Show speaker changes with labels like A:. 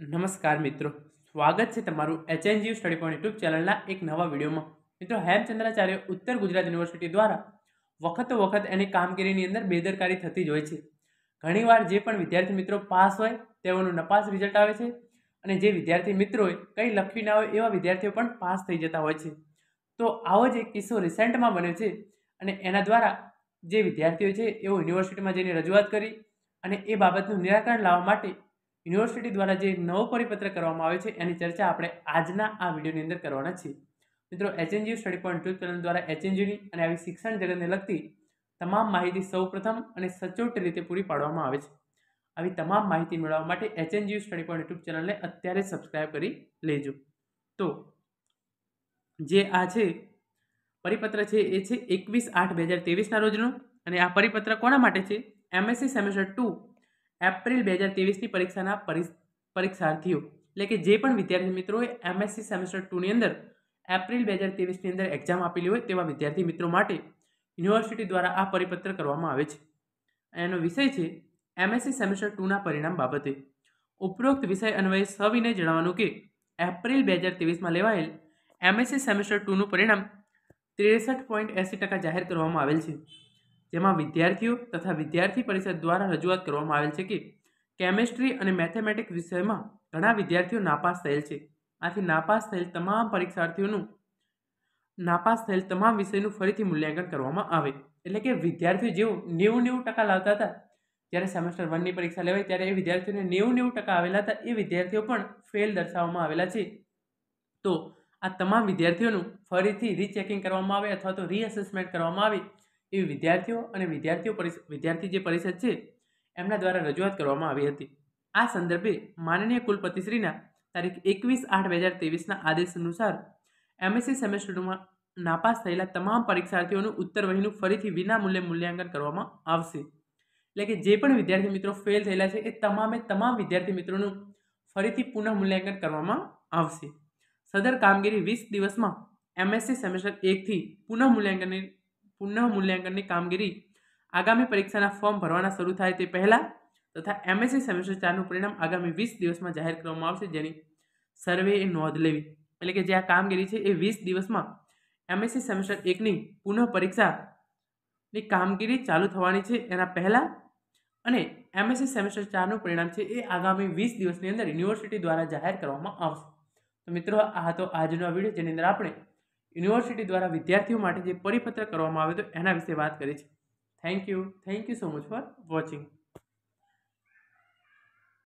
A: નમસ્કાર મિત્રો. સ્વાગત છે તમારું એચએનજીયુ સ્ટડી પોઈન્ટ યુટ્યુબ ચેનલના એક નવા વિડીયોમાં. મિત્રો હેમચંદ્રાચાર્ય ઉત્તર ગુજરાત યુનિવર્સિટી દ્વારા વખતો વખત એની કામગીરીની અંદર બેદરકારી થતી જ હોય છે. ઘણીવાર જે પણ વિદ્યાર્થી મિત્રો પાસ હોય, તેઓનું નપાસ રિઝલ્ટ આવે છે અને જે વિદ્યાર્થી મિત્રોએ કંઈ લખ્યું ના હોય એવા વિદ્યાર્થીઓ પણ પાસ થઈ જતા હોય છે. તો આવો જ એક કિસ્સો રિસેન્ટમાં બન્યો છે અને એના દ્વારા જે વિદ્યાર્થીઓ છે, એઓ યુનિવર્સિટીમાં જઈને રજૂઆત કરી અને એ બાબતનું નિરાકરણ લાવવા માટે યુનિવર્સિટી દ્વારા જે નવો પરિપત્ર કરવામાં આવે છે, એની ચર્ચા આપણે આજના આ વિડીયોની અંદર કરવાના છીએ. મિત્રો HNGU study point tube channel દ્વારા એચએનજીયુની અને આવી શિક્ષણ જગતને લગતી તમામ માહિતી સૌપ્રથમ અને સચોટ રીતે પૂરી પાડવામાં આવે છે. આવી તમામ માહિતી મેળવવા માટે એચએનજીયુ સ્ટડી પોઈન્ટ યુટ્યુબ ચેનલને અત્યારે સબસ્ક્રાઈબ કરી લેજો. તો, જે આ છે, પરિપત્ર છે, એ છે એકવીસ આઠ બે હજાર તેવીસના રોજનું. અને આ પરિપત્ર કોના માટે છે? એમએસસી સેમેસ્ટર ટુ એપ્રિલ બે હજાર ત્રેવીસની પરીક્ષાના પરીક્ષાર્થીઓ. એટલે કે જે પણ વિદ્યાર્થી મિત્રોએ એમએસસી સેમેસ્ટર ટુની અંદર એપ્રિલ બે હજાર ત્રેવીસની અંદર એક્ઝામ આપેલી હોય તેવા વિદ્યાર્થી મિત્રો માટે યુનિવર્સિટી દ્વારા આ પરિપત્ર કરવામાં આવે છે. એનો વિષય છે એમએસસી સેમેસ્ટર ટુના પરિણામ બાબતે. ઉપરોક્ત વિષય અન્વયે સવિને જણાવવાનું કે એપ્રિલ બે હજાર ત્રેવીસમાં લેવાયેલ એમએસસી સેમેસ્ટર ટુનું પરિણામ ત્રેસઠ પોઈન્ટ એંસી ટકા જાહેર કરવામાં આવેલ છે. જેમાં વિદ્યાર્થીઓ તથા વિદ્યાર્થી પરિષદ દ્વારા રજૂઆત કરવામાં આવેલ છે કે કેમેસ્ટ્રી અને મેથેમેટિક્સ વિષયમાં ઘણા વિદ્યાર્થીઓ નાપાસ થયેલ છે. આથી નાપાસ થયેલ તમામ પરીક્ષાર્થીઓનું, નાપાસ થયેલ તમામ વિષયનું ફરીથી મૂલ્યાંકન કરવામાં આવે. એટલે કે વિદ્યાર્થીઓ જેઓ નેવું નેવું ટકા લાવતા હતા, જ્યારે સેમેસ્ટર વનની પરીક્ષા લેવાય ત્યારે એ વિદ્યાર્થીઓને નેવું નેવું ટકા આવેલા હતા. એ વિદ્યાર્થીઓ પણ ફેલ દર્શાવવામાં આવેલા છે. તો આ તમામ વિદ્યાર્થીઓનું ફરીથી રીચેકિંગ કરવામાં આવે અથવા તો રીઅસેસમેન્ટ કરવામાં આવે. એવી વિદ્યાર્થીઓ અને વિદ્યાર્થીઓ વિદ્યાર્થી જે પરિષદ છે, એમના દ્વારા રજૂઆત કરવામાં આવી હતી. આ સંદર્ભે માનનીય કુલપતિશ્રીના તારીખ એકવીસ આઠ બે હજાર ત્રેવીસના આદેશ અનુસાર એમએસસી સેમેસ્ટરમાં નાપાસ થયેલા તમામ પરીક્ષાર્થીઓનું ઉત્તર વહીનું ફરીથી વિના મૂલ્યે મૂલ્યાંકન કરવામાં આવશે. એટલે કે જે પણ વિદ્યાર્થી મિત્રો ફેલ થયેલા છે, એ તમામે તમામ વિદ્યાર્થી મિત્રોનું ફરીથી પુનઃ મૂલ્યાંકન કરવામાં આવશે. સદર કામગીરી વીસ દિવસમાં એમએસસી સેમેસ્ટર એકથી પુનઃ મૂલ્યાંકનની પુનઃ મૂલ્યાંકનની કામગીરી આગામી પરીક્ષાના ફોર્મ ભરવાના શરૂ થાય તે પહેલાં તથા એમએસસી સેમેસ્ટર ચારનું પરિણામ આગામી વીસ દિવસમાં જાહેર કરવામાં આવશે જેની સર્વે એ નોંધ લેવી. એટલે કે જે આ કામગીરી છે એ વીસ દિવસમાં એમએસસી સેમેસ્ટર એકની પુનઃ પરીક્ષાની કામગીરી ચાલુ થવાની છે એના પહેલાં અને એમએસસી સેમેસ્ટર ચારનું પરિણામ છે એ આગામી વીસ દિવસની અંદર યુનિવર્સિટી દ્વારા જાહેર કરવામાં આવશે. તો મિત્રો, આ હતો આજનો વીડિયો. જેની અંદર આપણે યુનિવર્સિટી દ્વારા વિદ્યાર્થીઓ માટે જે પરિપત્ર કરવામાં આવ્યો હતો, એના વિશે વાત કરી છે. Thank you thank you so much for watching